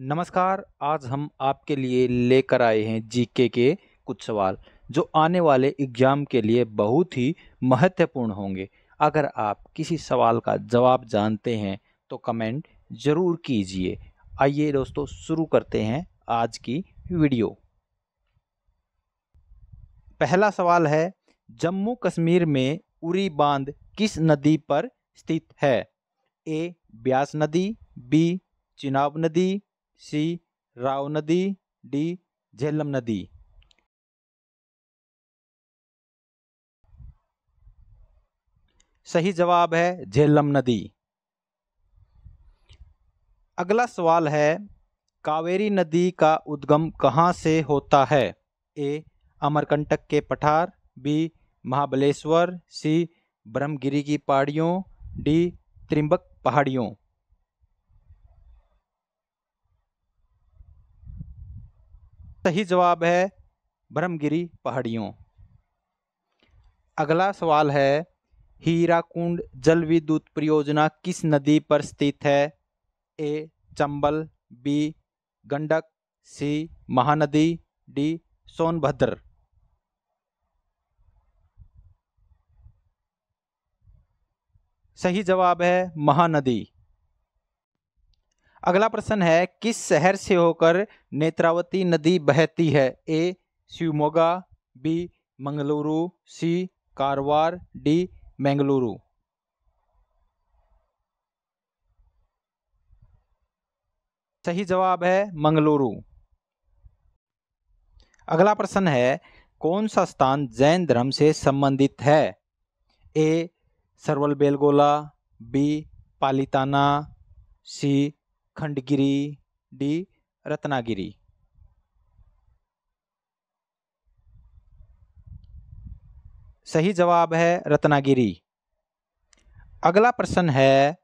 नमस्कार, आज हम आपके लिए लेकर आए हैं जीके के कुछ सवाल, जो आने वाले एग्ज़ाम के लिए बहुत ही महत्वपूर्ण होंगे। अगर आप किसी सवाल का जवाब जानते हैं तो कमेंट ज़रूर कीजिए। आइए दोस्तों, शुरू करते हैं आज की वीडियो। पहला सवाल है, जम्मू कश्मीर में उरी बाँध किस नदी पर स्थित है? ए, ब्यास नदी, बी, चिनाब नदी सी, राव नदी, डी, झेलम नदी। सही जवाब है झेलम नदी। अगला सवाल है, कावेरी नदी का उद्गम कहाँ से होता है? ए, अमरकंटक के पठार, बी, महाबलेश्वर, सी, ब्रह्मगिरी की पहाड़ियों, डी, त्रिंबक पहाड़ियों। सही जवाब है ब्रह्मगिरी पहाड़ियों। अगला सवाल है, हीराकुंड जल विद्युत परियोजना किस नदी पर स्थित है? A, Chambal, B, Gandak, C, Mahanadi, D, Sonbhadra. सही जवाब है महानदी। अगला प्रश्न है, किस शहर से होकर नेत्रावती नदी बहती है? A, Shivamogga, B, Mangaluru, C, Karwar, D Bengaluru सही जवाब है, मंगलुरु। अगला प्रश्न है, कौन सा स्थान जैन धर्म से संबंधित है? A, Shravanabelagola, B, Palitana, C Khandagiri D Ratnagiri. सही जवाब है रत्नागिरी। अगला प्रश्न है,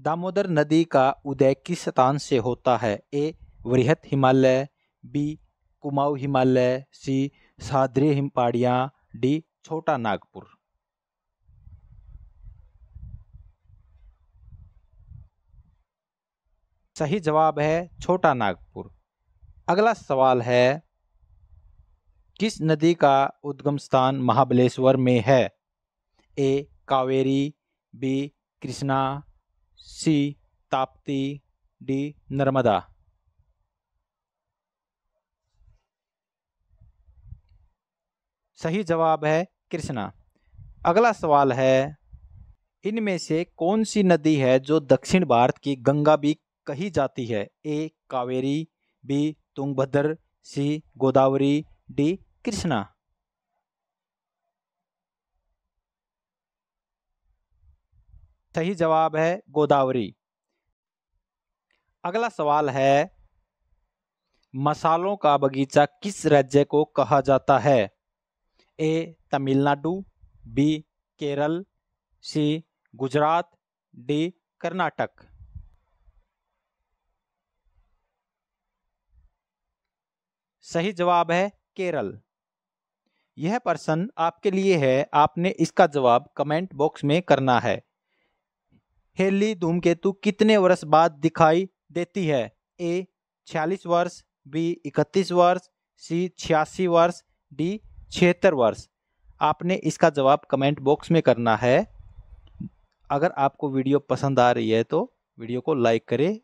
दामोदर नदी का उदय किस स्थान से होता है? ए, वृहत हिमालय, बी, कुमाऊं हिमालय, सी, साद्री हिम पहाड़ियाँ, डी, छोटा नागपुर। सही जवाब है छोटा नागपुर। अगला सवाल है, किस नदी का उद्गम स्थान महाबलेश्वर में है? A, Kaveri, B, Krishna, C, Tapti, D, Narmada. सही जवाब है कृष्णा। अगला सवाल है, इनमें से कौन सी नदी है जो दक्षिण भारत की गंगा भी कही जाती है। A, Kaveri, B, Tungabhadra, C, Godavari, D, Krishna. सही जवाब है गोदावरी। अगला सवाल है, मसालों का बगीचा किस राज्य को कहा जाता है? A, Tamil Nadu, B, Kerala, C, Gujarat, D, Karnataka. सही जवाब है केरल। यह प्रश्न आपके लिए है, आपने इसका जवाब कमेंट बॉक्स में करना है। हेली धूमकेतु कितने वर्ष बाद दिखाई देती है? ए, छियालीस वर्ष, बी, इकतीस वर्ष, सी, छियासी वर्ष, डी, छिहत्तर वर्ष। आपने इसका जवाब कमेंट बॉक्स में करना है। अगर आपको वीडियो पसंद आ रही है तो वीडियो को लाइक करें।